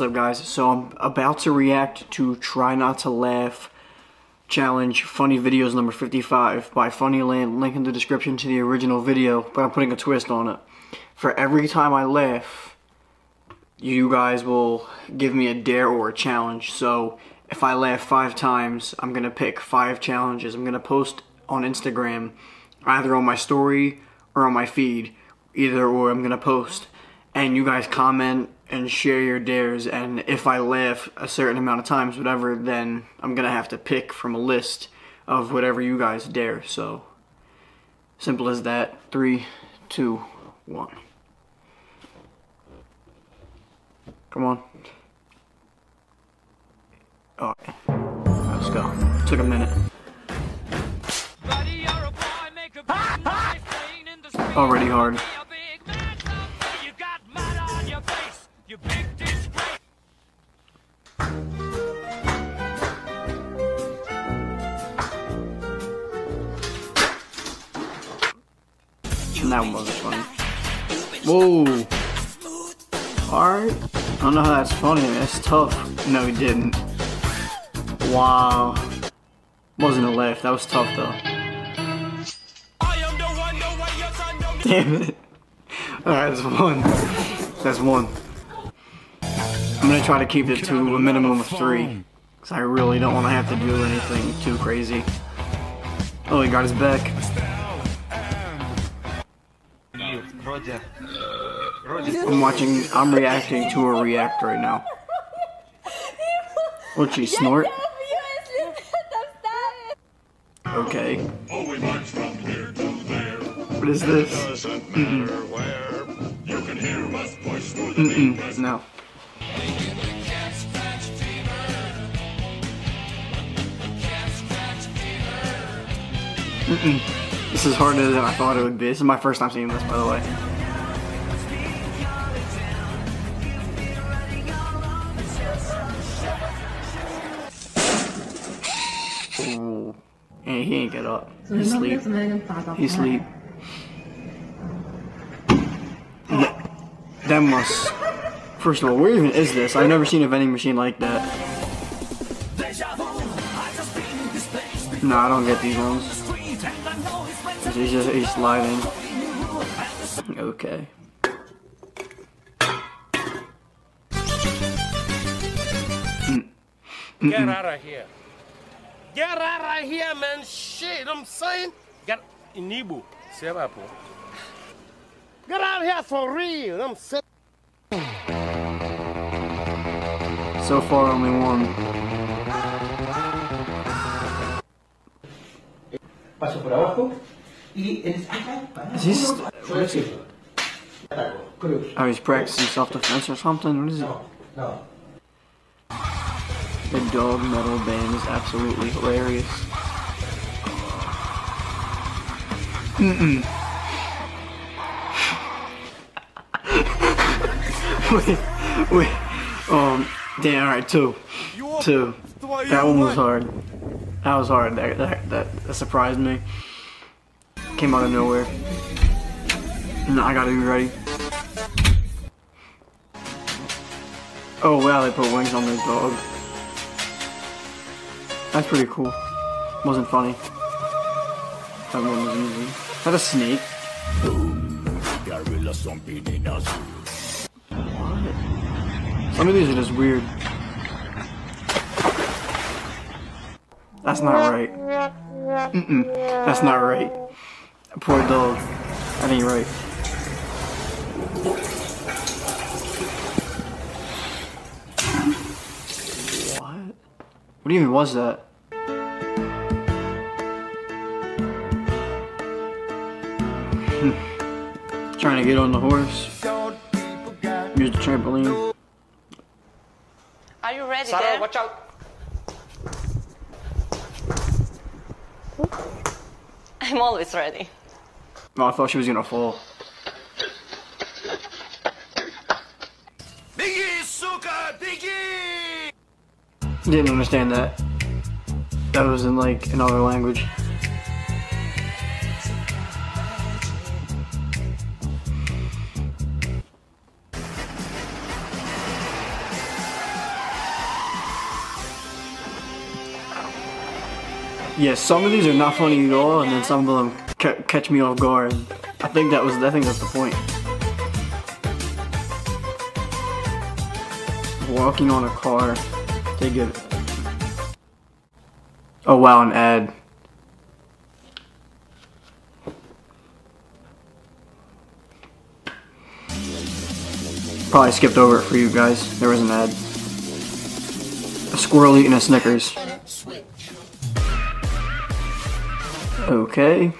what's up guys? So I'm about to react to Try Not to Laugh Challenge Funny Videos number 55 by Funnyland. Link in the description to the original video, but I'm putting a twist on it. For every time I laugh, you guys will give me a dare or a challenge. So if I laugh five times, I'm gonna pick five challenges. I'm gonna post on Instagram, either on my story or on my feed, either or I'm gonna post. And you guys comment and share your dares and if I laugh a certain amount of times whatever then I'm gonna have to pick from a list of whatever you guys dare so. Simple as that. Three two one. Come on. Oh let's go. Took a minute. Already hard that one wasn't funny. Whoa. Alright. I don't know how that's funny. That's tough. No, he didn't. Wow. Wasn't a laugh. That was tough, though. Damn it. Alright, that's one. That's one. I'm gonna try to keep it to a minimum of three. Because I really don't want to have to do anything too crazy. Oh, he got his back. I'm watching, I'm reacting to a react right now. What she snort? Okay. What is this? Mm-mm. Mm-mm. No. Mm-mm. This is harder than I thought it would be. This is my first time seeing this, by the way. Ooh. And he ain't get up. He's asleep. He's asleep. That must... First of all, where even is this? I've never seen a vending machine like that. No, I don't get these ones. He's just he's sliding. Okay. Get out of here. Get out of here, man. Shit, I'm saying. Get in Nibu. Get out of here for real. I'm saying. So far, only one. Paso por abajo y en Is he what is he? Oh, he's practicing self-defense or something? What is it? No, no. The dog metal band is absolutely hilarious. Mm-mm. wait, wait. Um, damn, alright, two. Two. That one was hard. That was hard. That, that, that, that surprised me. Came out of nowhere. No, I gotta be ready. Oh wow, they put wings on their dog. That's pretty cool. Wasn't funny. That one was easy. That a snake? What? Some of these are just weird. That's not right. Mm-mm. That's not right. Poor dog. That ain't right. What? What even was that? Hmm. Trying to get on the horse. Use the trampoline. Are you ready, Sarah, watch out. I'm always ready. No, I thought she was gonna fall. Biggie, suka, Biggie! Didn't understand that. That was in like another language. Yeah, some of these are not funny at all, and then some of them ca catch me off guard. I think that was, I think that's the point. Walking on a car, they get. Oh wow, an ad. Probably skipped over it for you guys. There was an ad. A squirrel eating a Snickers. Okay.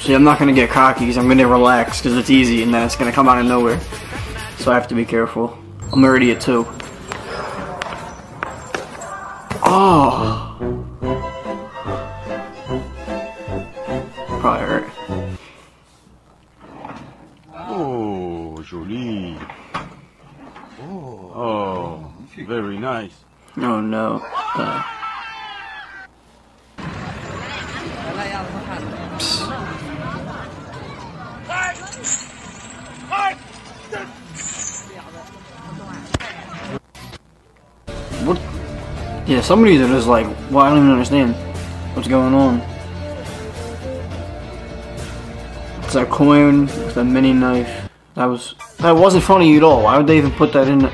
See, I'm not gonna get cocky because I'm gonna relax because it's easy and then it's gonna come out of nowhere. So I have to be careful. I'm already at two. Oh. Probably hurt. Oh, joli. Oh, oh, very nice. Oh no. Uh, Yeah, some of these just like, well, I don't even understand what's going on. It's a coin with a mini knife. That was that wasn't funny at all. Why would they even put that in? The,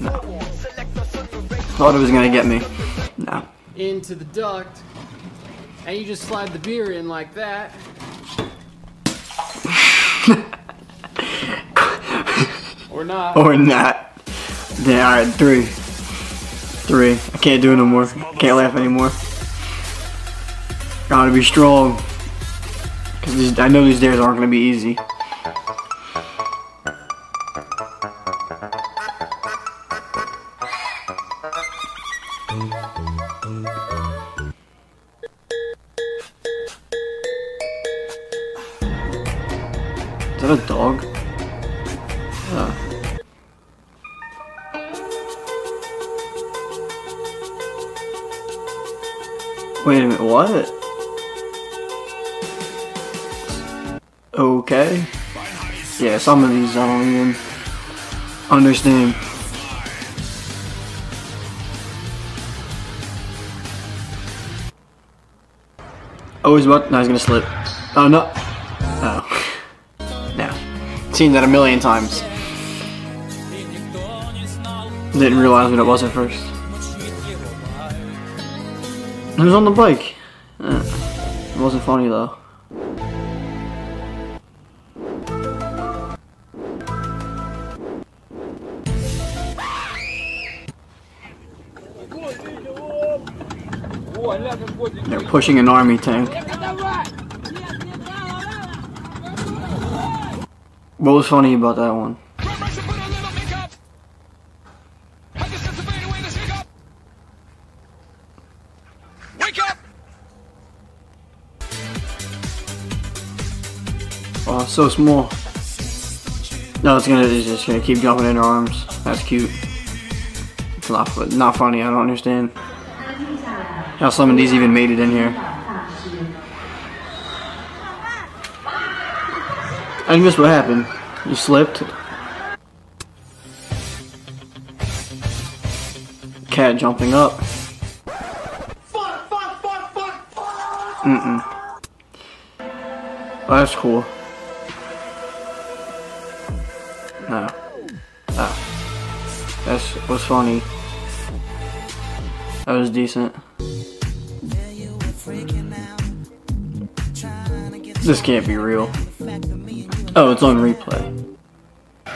no. Thought it was gonna get me. No. Into the duct, and you just slide the beer in like that. or not. Or not. Yeah, alright, three. Three. I can't do it no more. I can't laugh anymore. Gotta be strong. Cause I know these days aren't gonna be easy. Is that a dog? Wait a minute, what? Okay. Yeah, some of these I don't even understand. Oh, he's about. No, he's gonna slip. Oh no. Oh. No. Seen that a million times. Didn't realize what it was at first. Who's on the bike? Uh, it wasn't funny though. They're pushing an army tank. What was funny about that one? Oh, so small. No, it's gonna it's just gonna keep jumping in her arms. That's cute. It's not not funny. I don't understand how some of these even made it in here. I missed what happened. You slipped. Cat jumping up. Mm-mm. That's cool. Oh. Was funny. That was decent. This can't be real. Oh, it's on replay.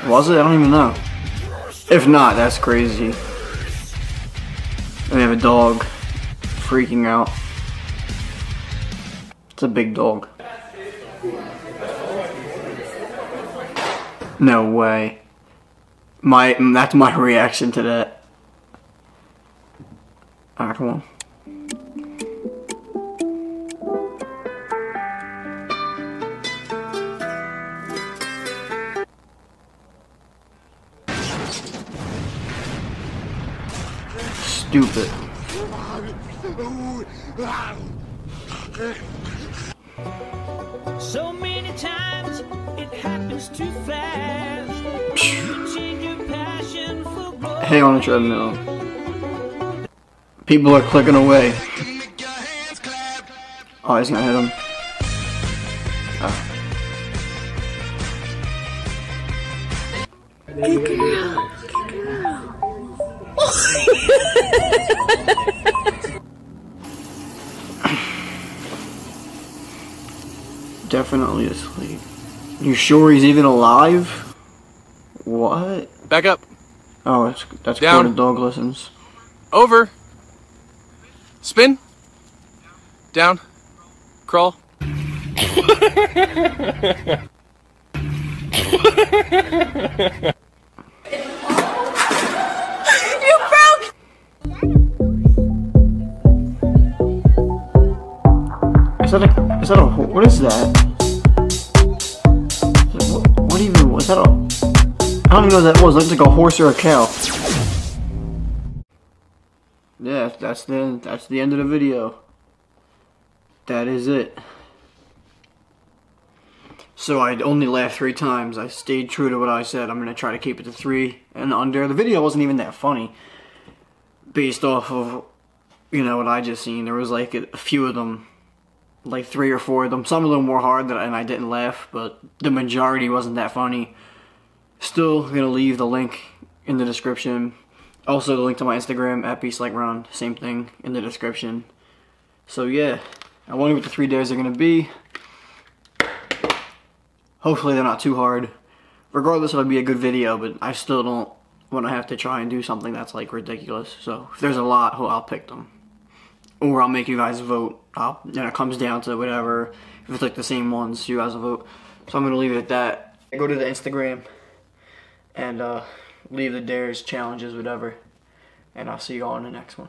Was it? I don't even know. If not, that's crazy. We have a dog freaking out. It's a big dog. No way. My that's my reaction to that. Alright, come on. Stupid. So many hay on a treadmill. People are clicking away. Oh, he's gonna hit him. Oh. Definitely asleep. You sure he's even alive? What? Back up. Oh, that's that's Down. Down. dog listens. Over. Spin. Down. Crawl. You broke! Is that a is that a what is that? Even know what that was. It looked like a horse or a cow. Yeah, that's the that's the end of the video. That is it. So I only laughed three times. I stayed true to what I said. I'm gonna try to keep it to three and under. The video wasn't even that funny, based off of you know what I just seen. There was like a, few of them, like three or four of them. Some of them were hard and I didn't laugh, but the majority wasn't that funny. Still gonna leave the link in the description. Also, the link to my Instagram at Beast Like Ron, same thing in the description. So yeah, I wonder what the three days are gonna be. Hopefully they're not too hard. Regardless, it'll be a good video, but I still don't want to have to try and do something that's like ridiculous. So if there's a lot, I'll pick them, or I'll make you guys vote. I'll, and it comes down to whatever. If it's like the same ones, you guys will vote. So I'm gonna leave it at that. I Go to the Instagram and uh, leave the dares, challenges, whatever. And I'll see you all in the next one.